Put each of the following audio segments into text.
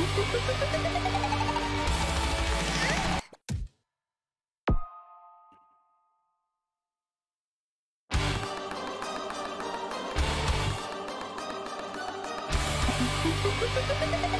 だがしか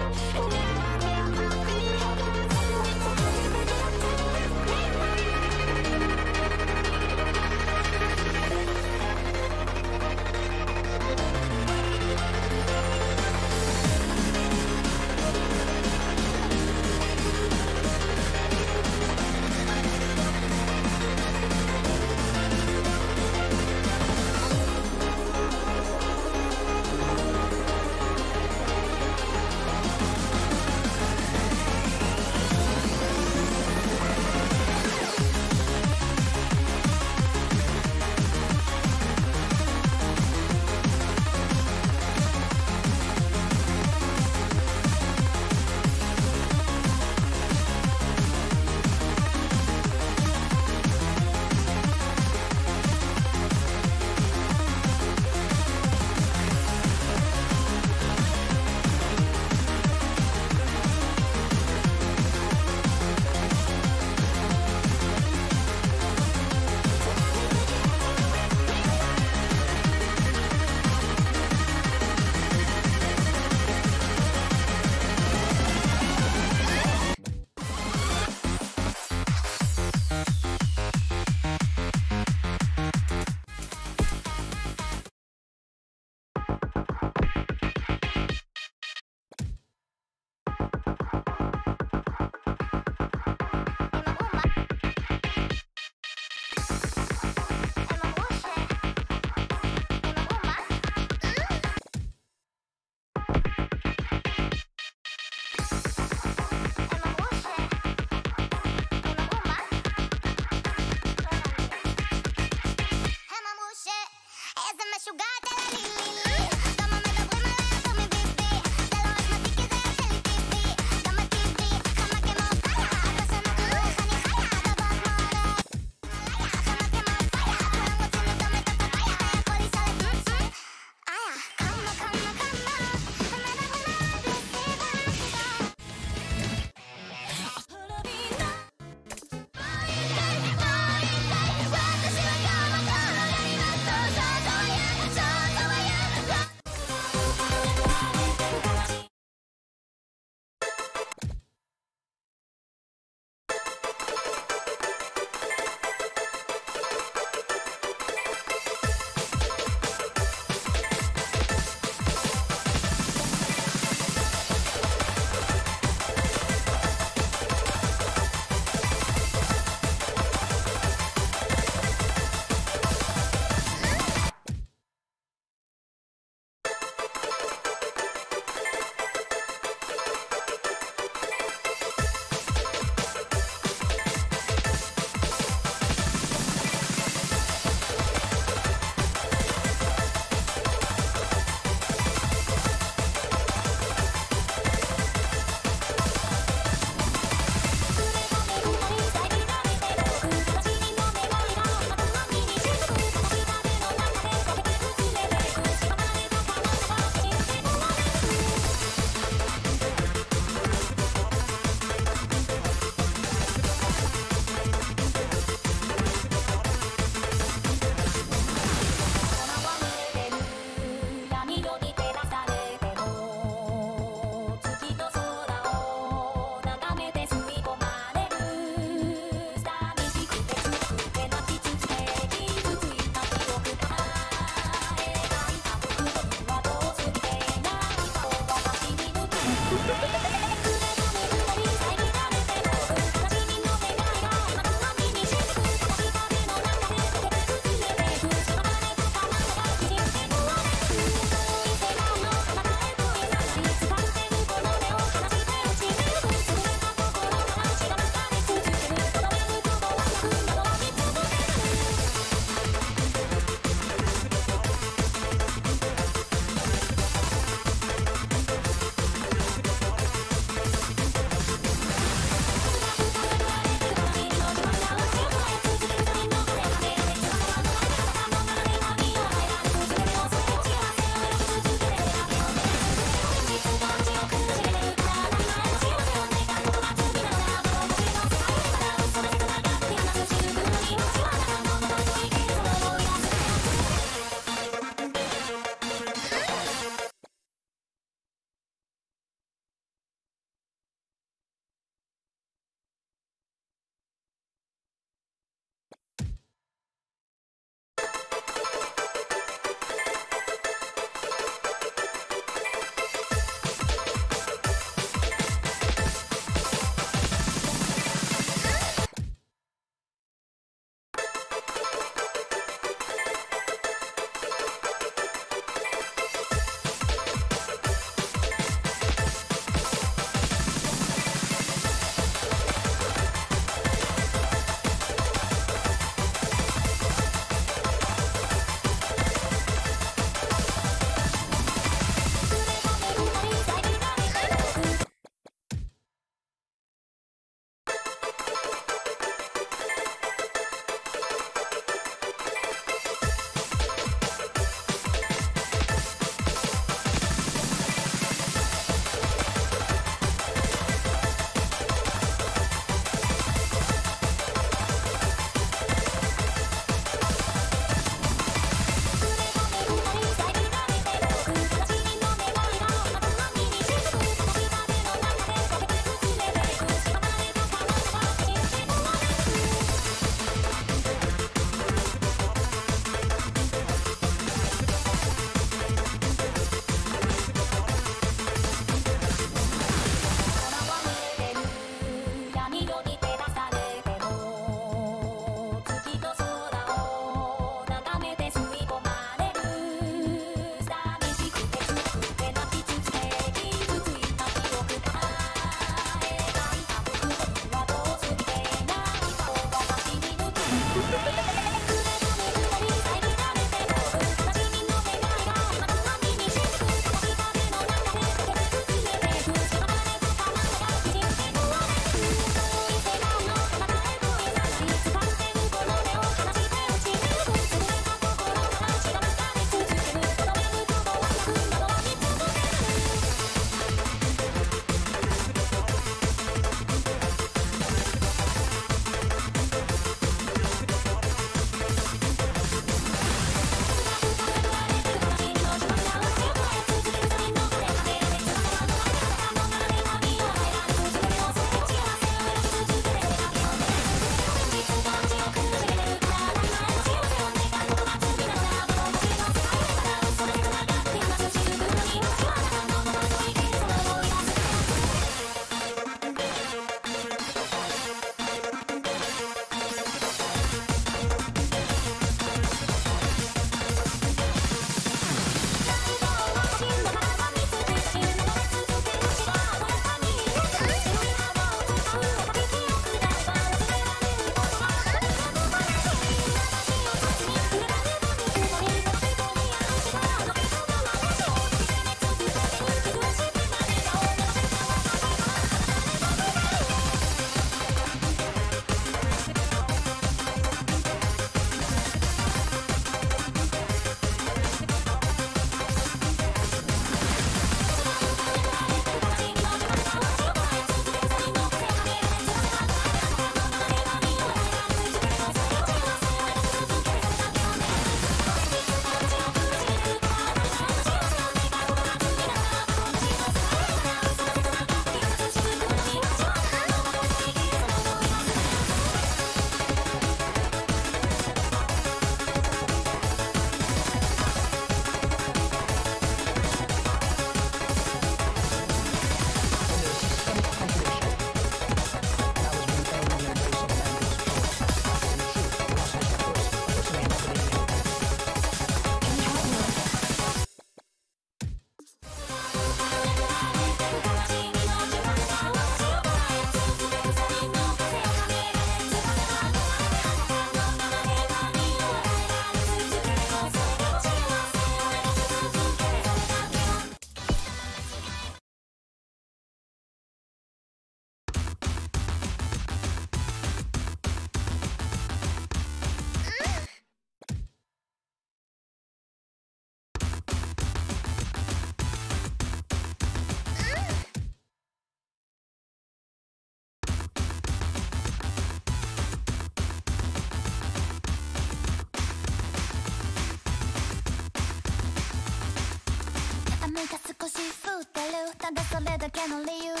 るただそれだけの理由で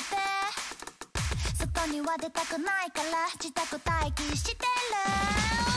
外には出たくないから自宅待機してる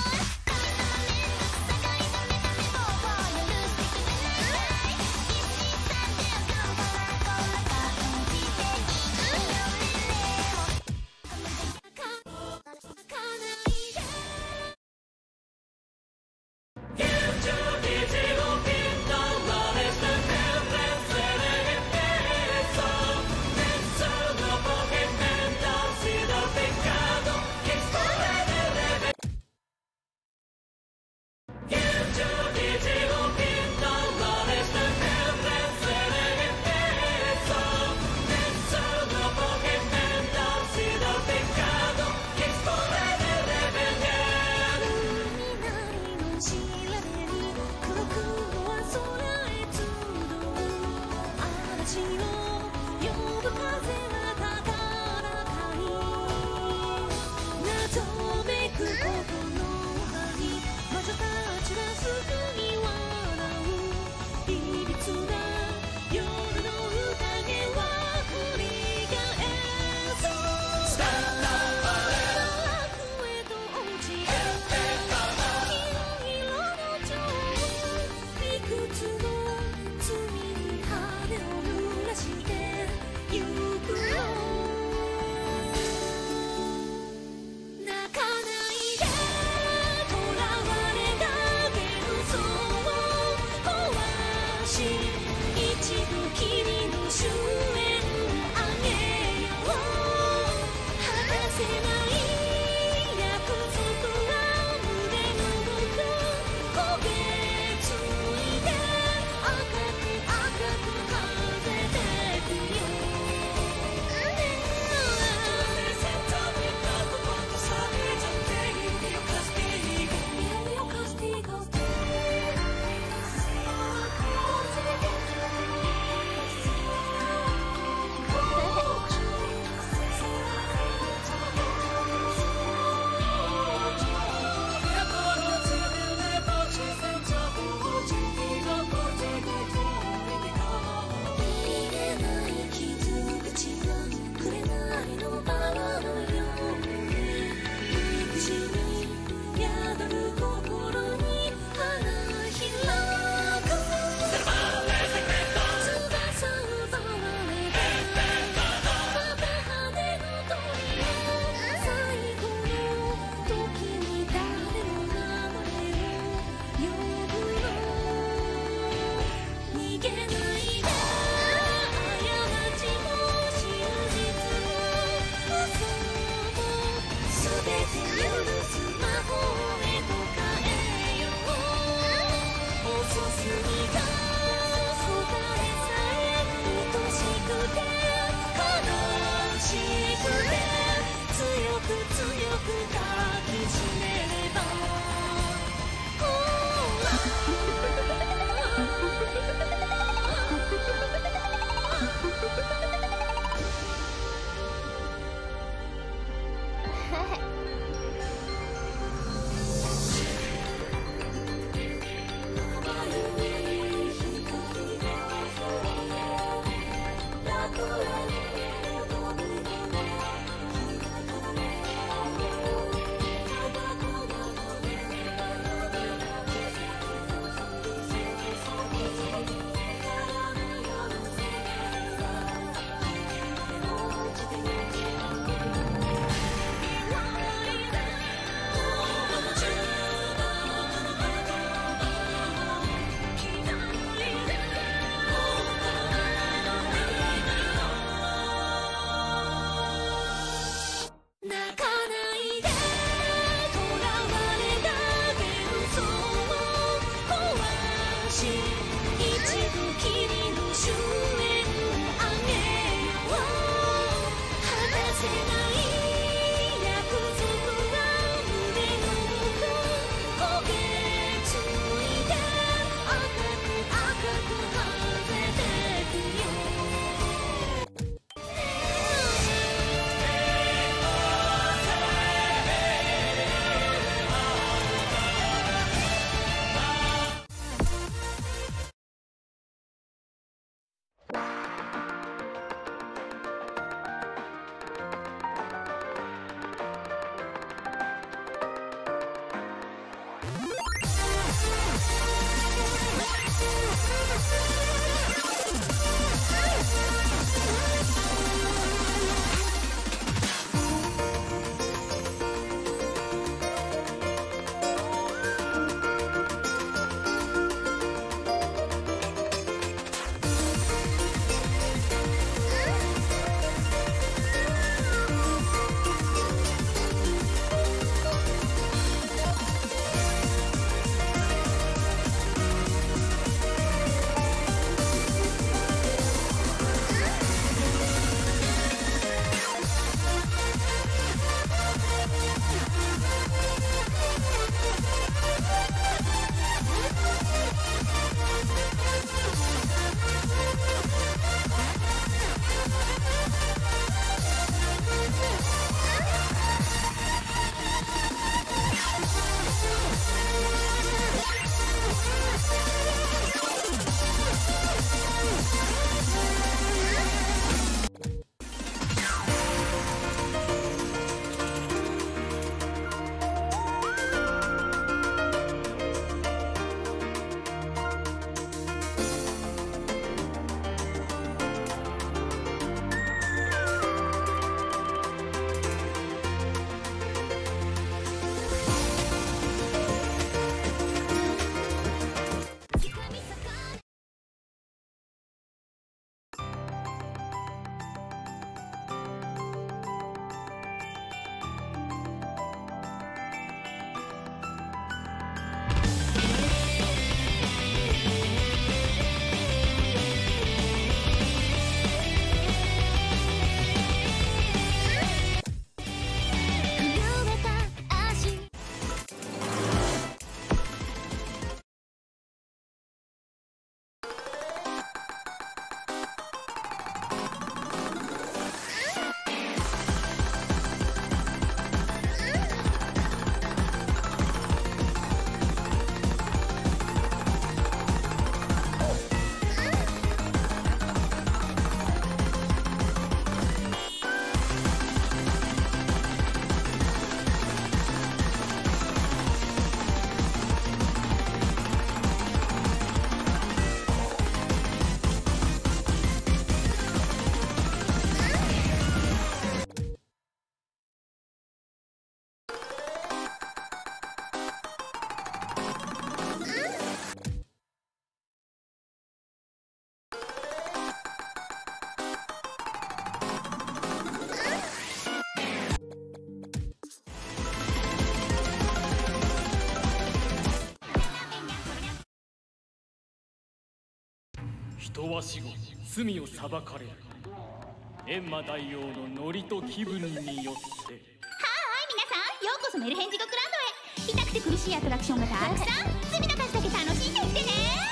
人は死後罪を裁かれる。閻魔大王のノリと気分によって。はーい皆さん。ようこそメルヘン地獄ランドへ。痛くて苦しいアトラクションがたくさん。罪の数だけ楽しんでいってね。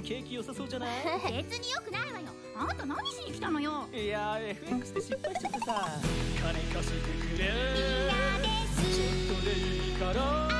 に景気良さそうじゃない？別に良くないわよ。あんた何しに来たのよ。いやー FX で失敗しちゃってさ。金貸してくれいやです。ちょっとでいいから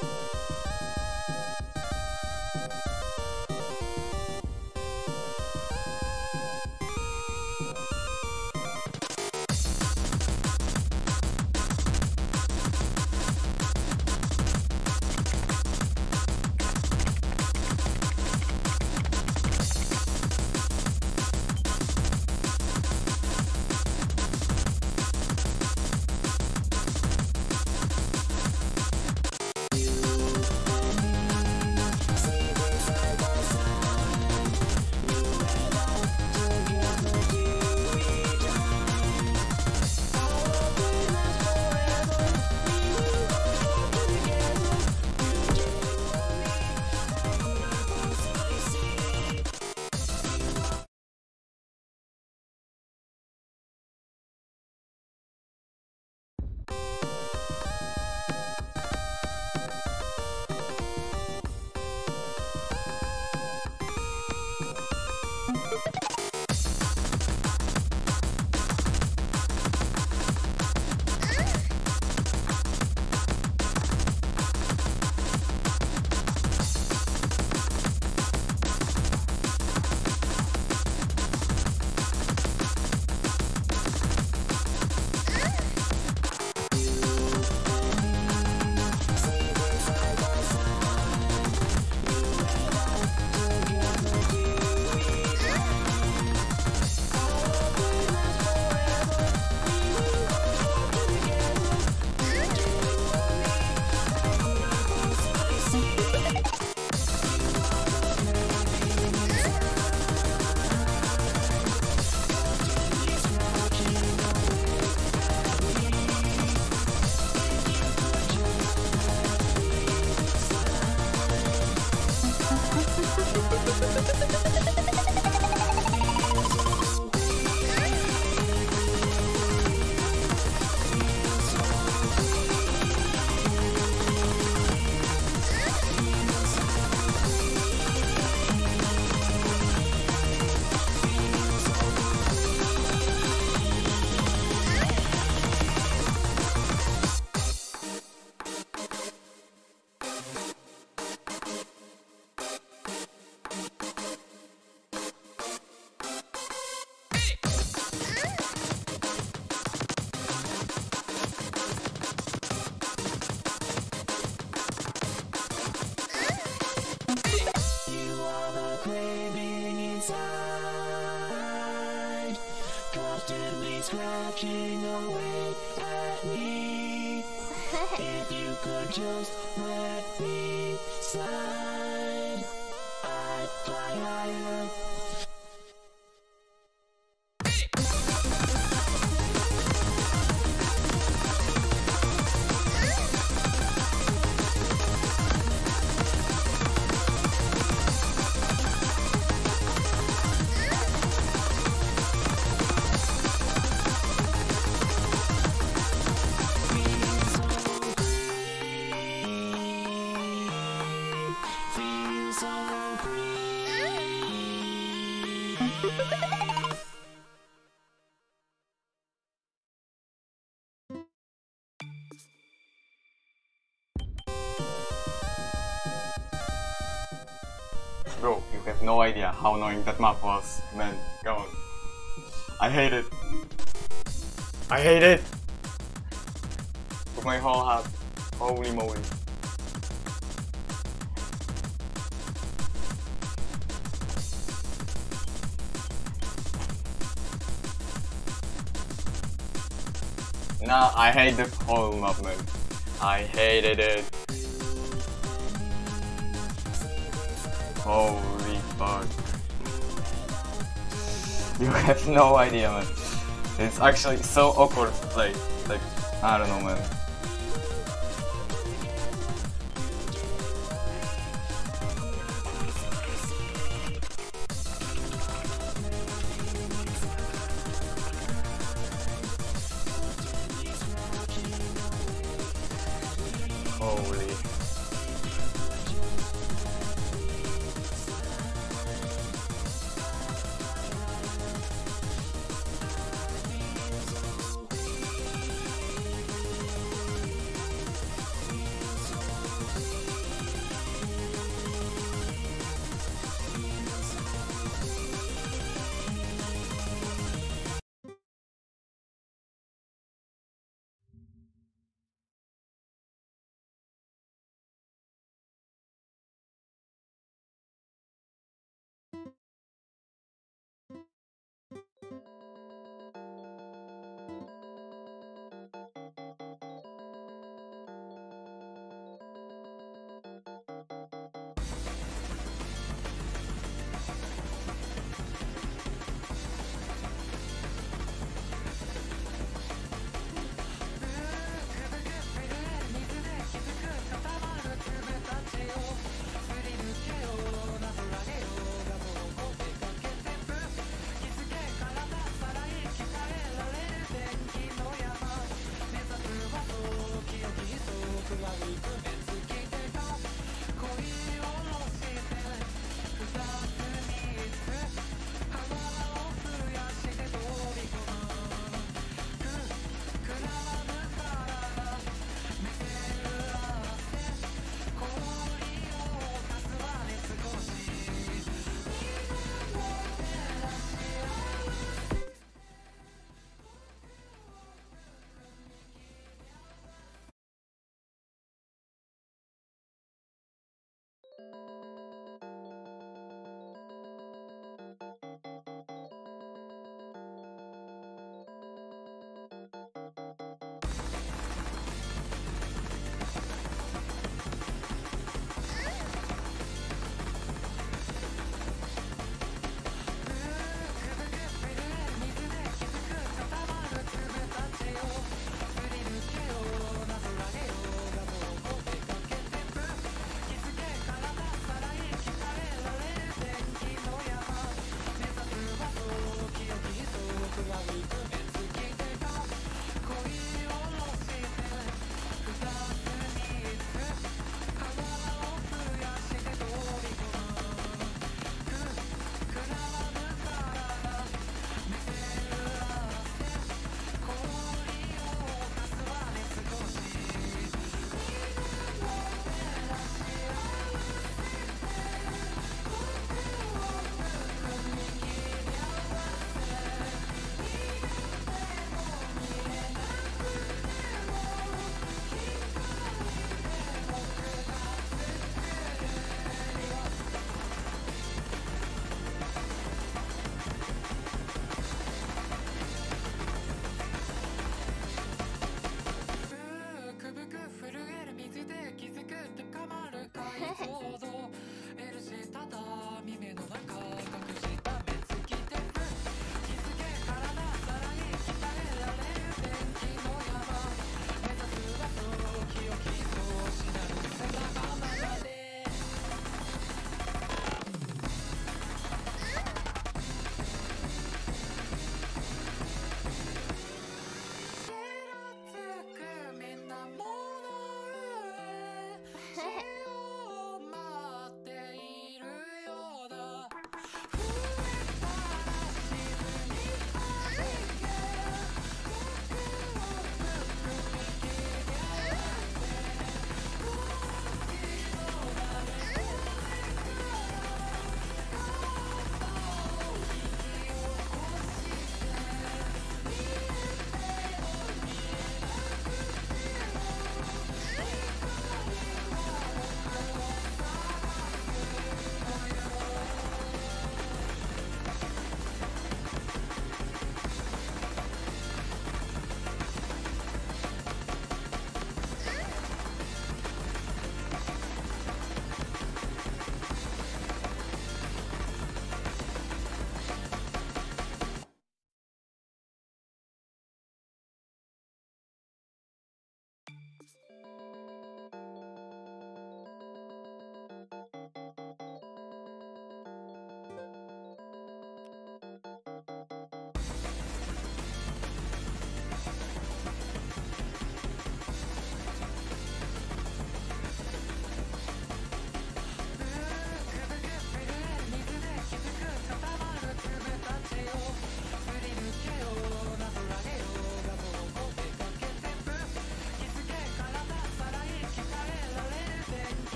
Música idea how annoying that map was. Man, come on. I hate it. I hate it! With my whole heart. Holy moly. Nah, I hate the whole map, man. I hated it. Holy You have no idea, man. It's actually so awkward to play. Like, I don't know, man.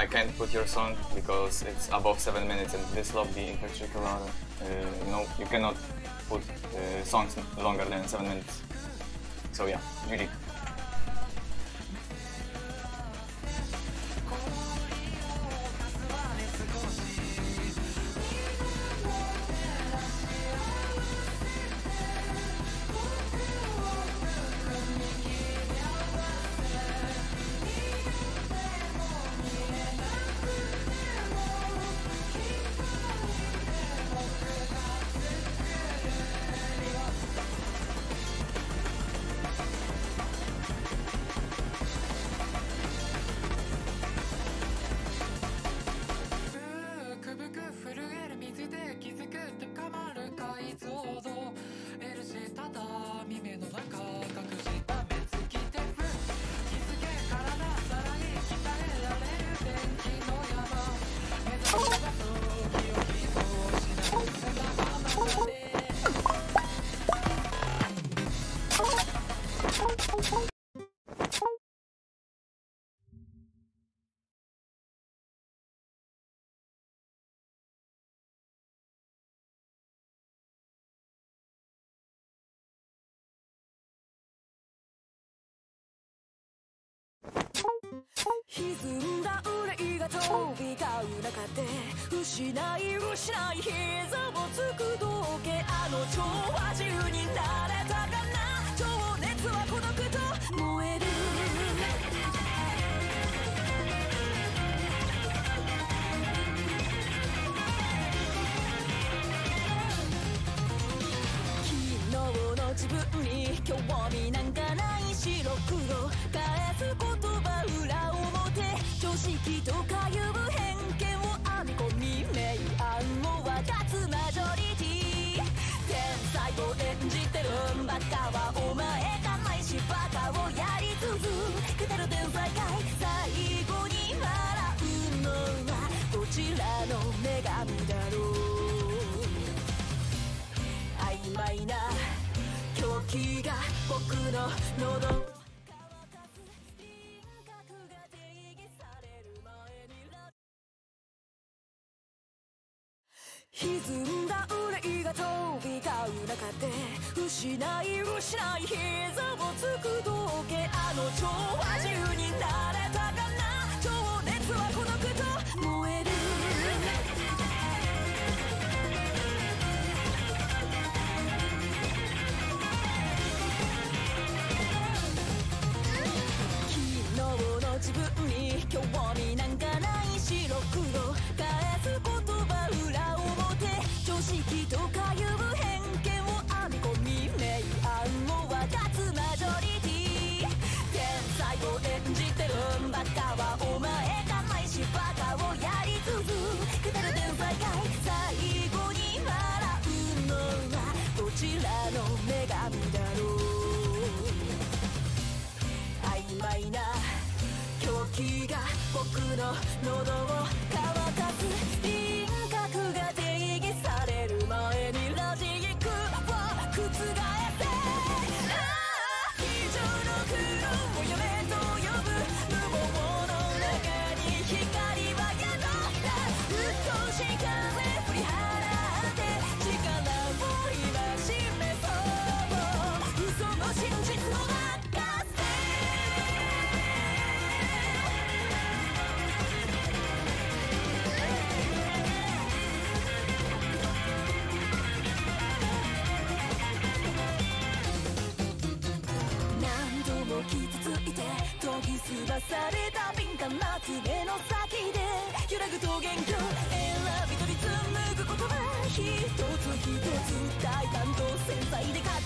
I can't put your song because it's above 7 minutes and this lobby in particular, uh, no, you cannot put uh, songs longer than 7 minutes. So yeah, really. 失い失い日愛で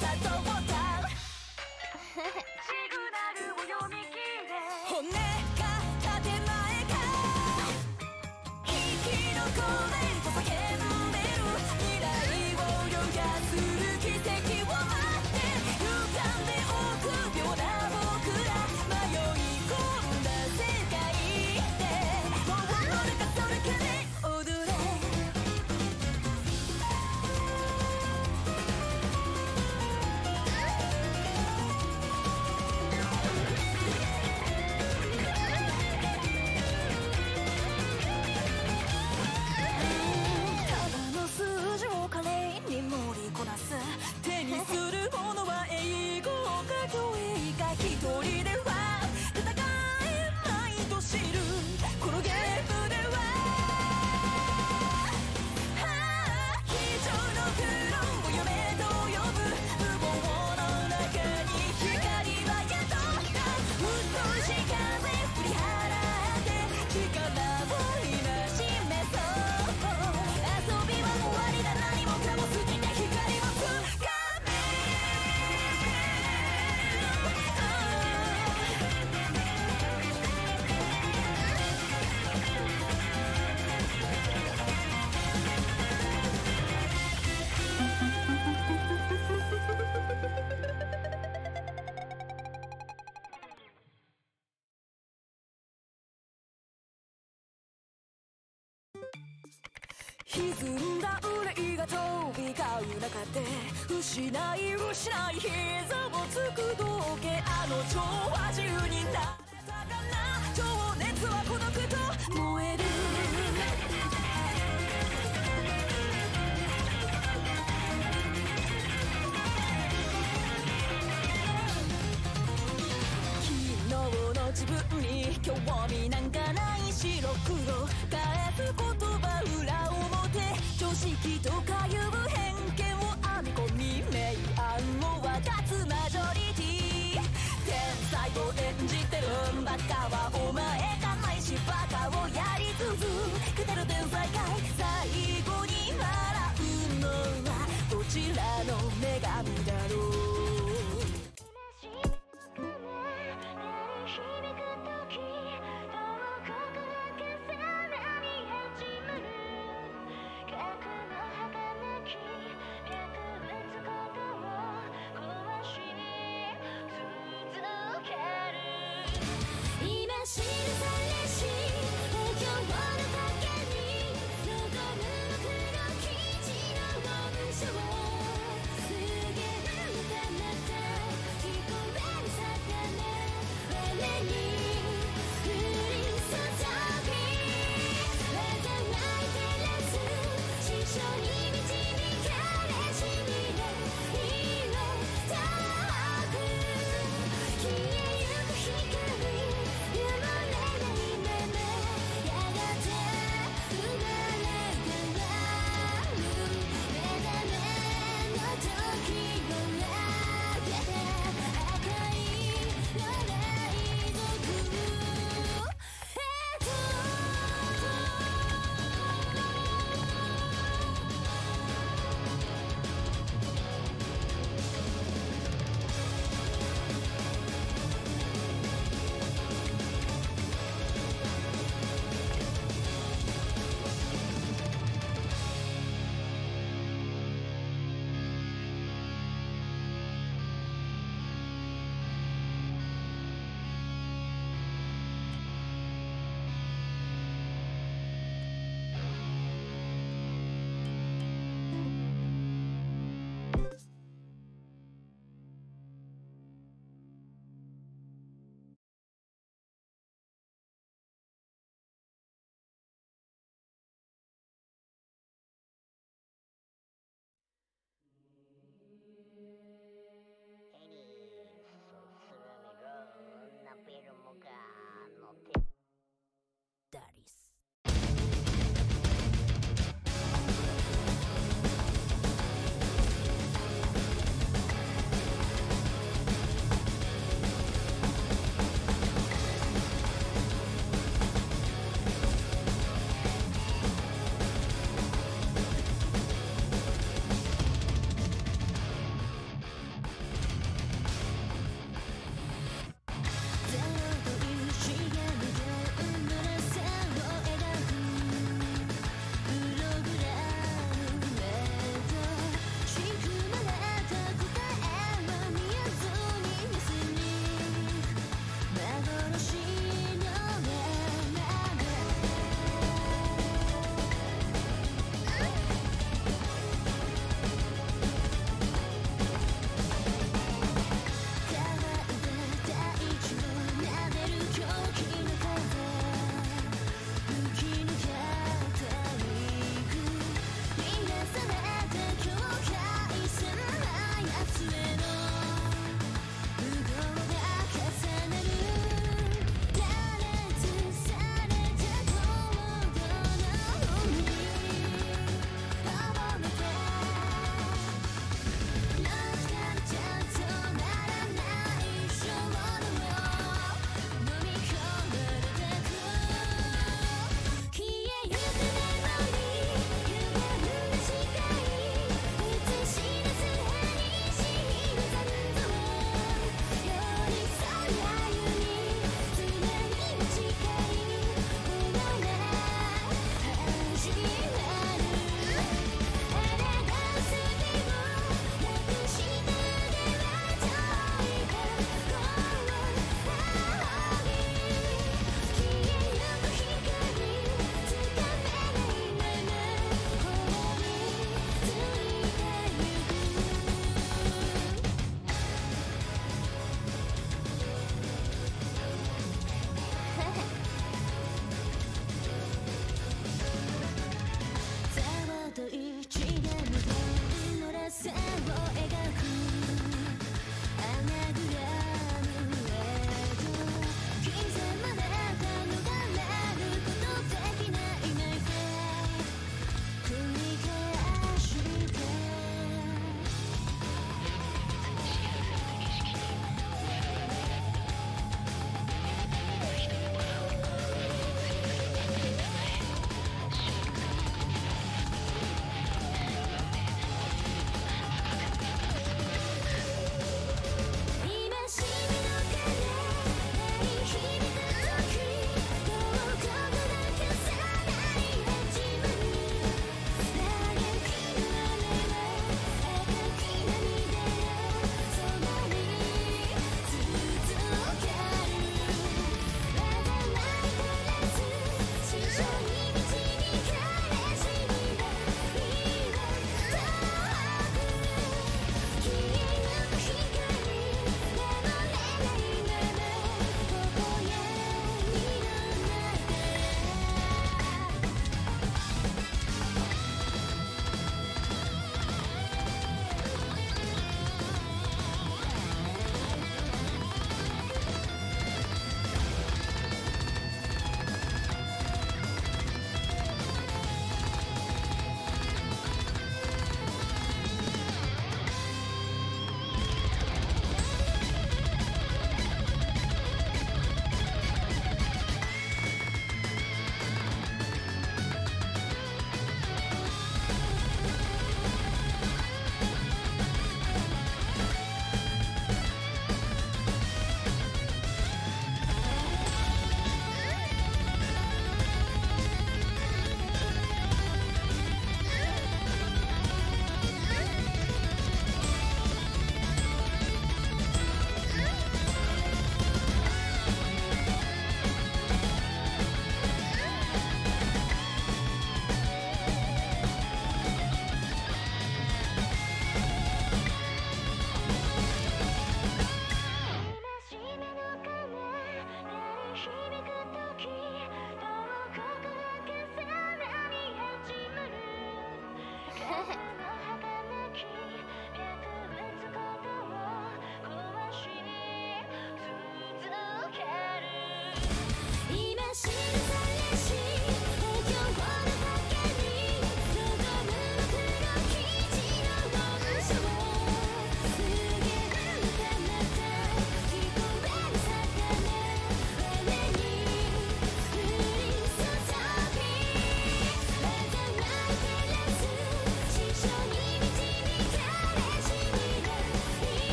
失い失い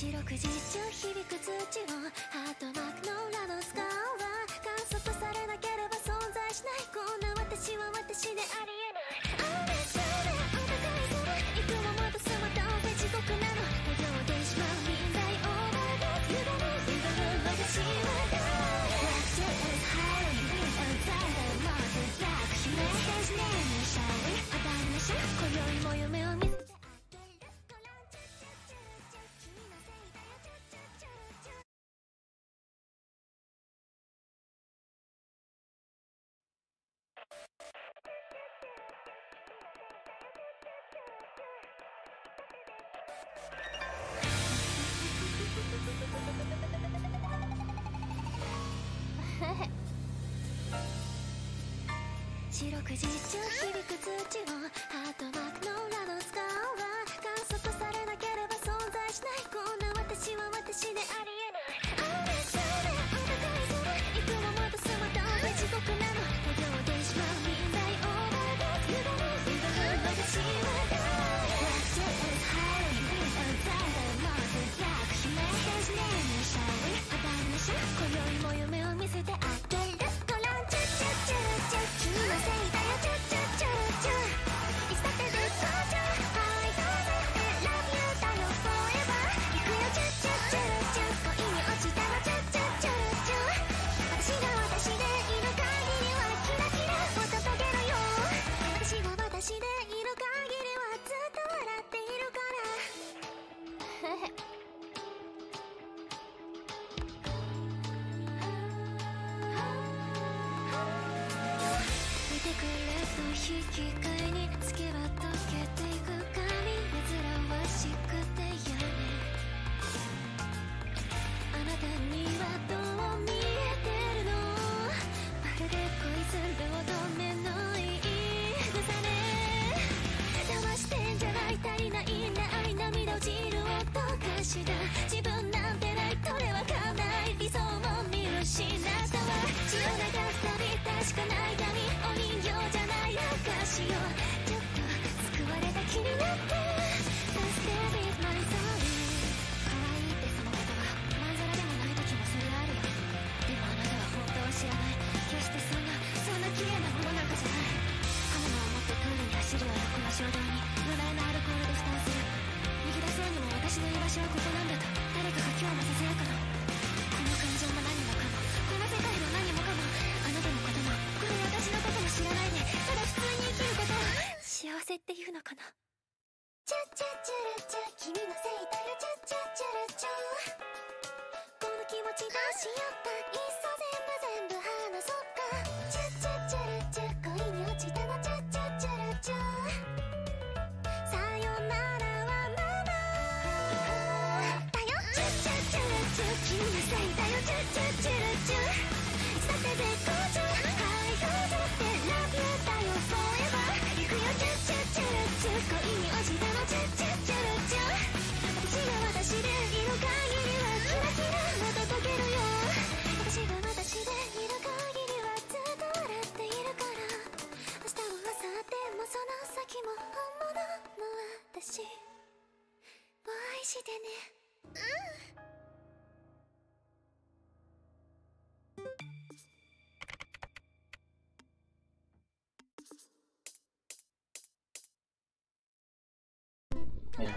白く実中響く土をハートマークの裏のスカーは観測されなければ存在しない。こんな私は私であり。白く実中響く土をハートマークの裏のスカ使うは観測されなければ存在しない。こんな私は私である引き換えにつけば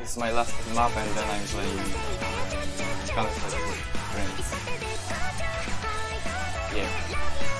This is my last map and then I'm playing Counter-Strike. Yeah.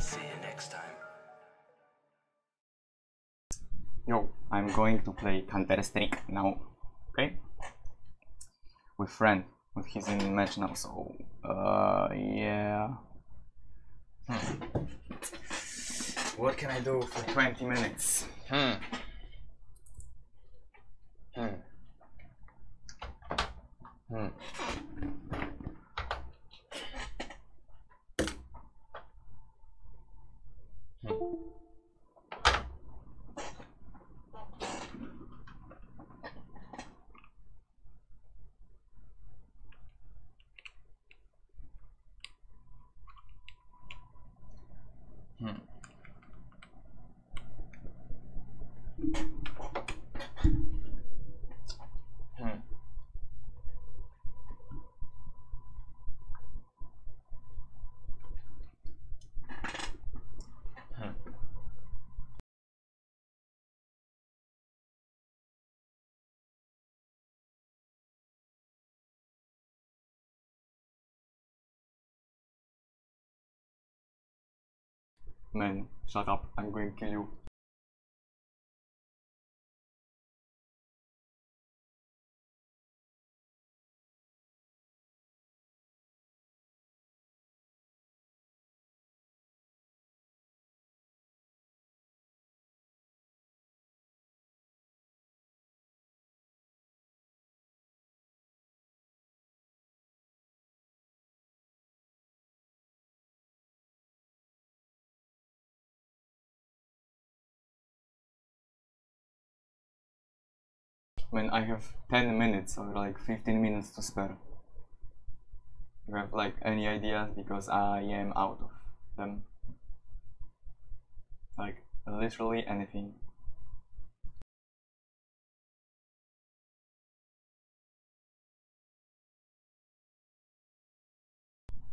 See you next time. Yo, I'm going to play Counter Strike now. Okay? With friend, with his in match now. So, uh, yeah. Hmm. What can I do for 20 minutes? Hmm. Hmm. Hmm. Hmm. Hmm. Hmm. Man, shut up. I'm going to kill you. When I have 10 minutes or like 15 minutes to spare. You have like any ideas because I am out of them. Like literally anything.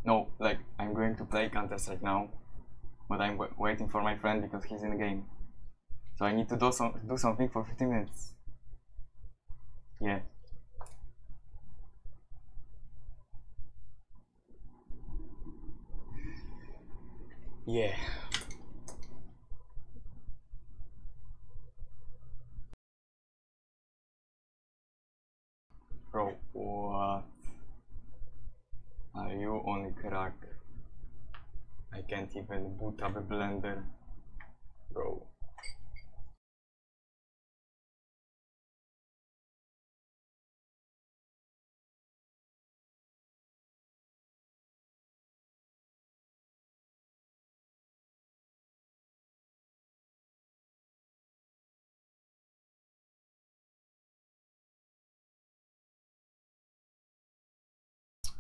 No, like I'm going to play Counter Strike now, but I'm waiting for my friend because he's in the game. So I need to do some do something for 15 minutes. Yeah. Yeah. Bro, what? Are you on crack? I can't even boot up a blender. Bro.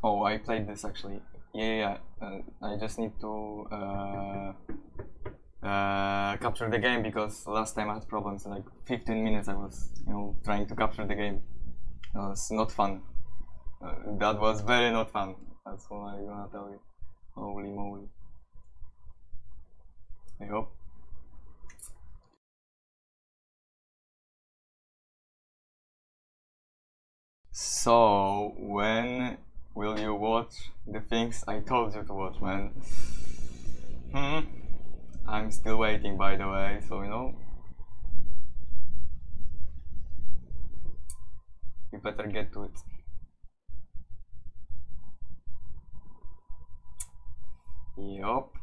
Oh, I played this actually. Yeah, yeah. Uh, I just need to uh, uh, capture the game because last time I had problems. Like 15 minutes, I was, you know, trying to capture the game. It was not fun. That was very not fun. That's what I'm gonna tell you. Holy moly! I hope. So when will you watch the things I told you to watch, man? Hmm. I'm still waiting, by the way. So you know, you better get to it. Yup.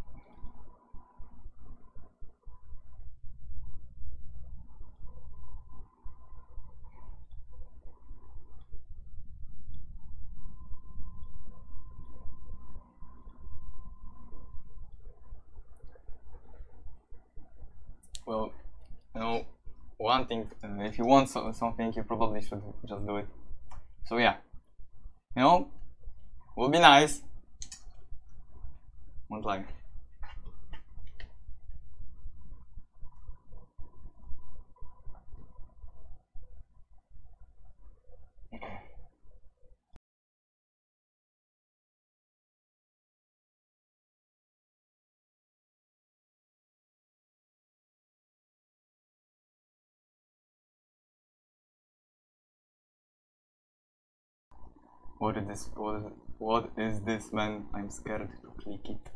Well, you know, one thing, uh, if you want so- something, you probably should just do it. So yeah, you know, would be nice. Won't lie. What is this? What is, this, man? I'm scared to click it.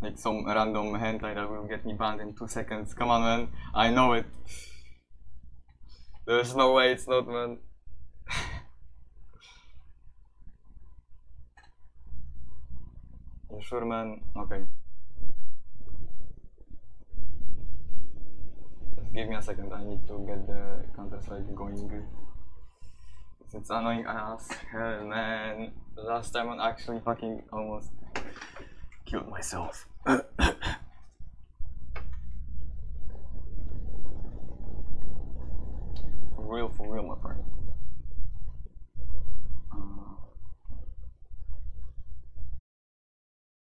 Like some random hentai that will get me banned in two seconds. Come on, man. I know it. There's no way it's not, man. you sure, man? Okay. Just give me a second. I need to get the Counter Strike going. It's annoying as hell, man. Last time I actually fucking almost killed myself.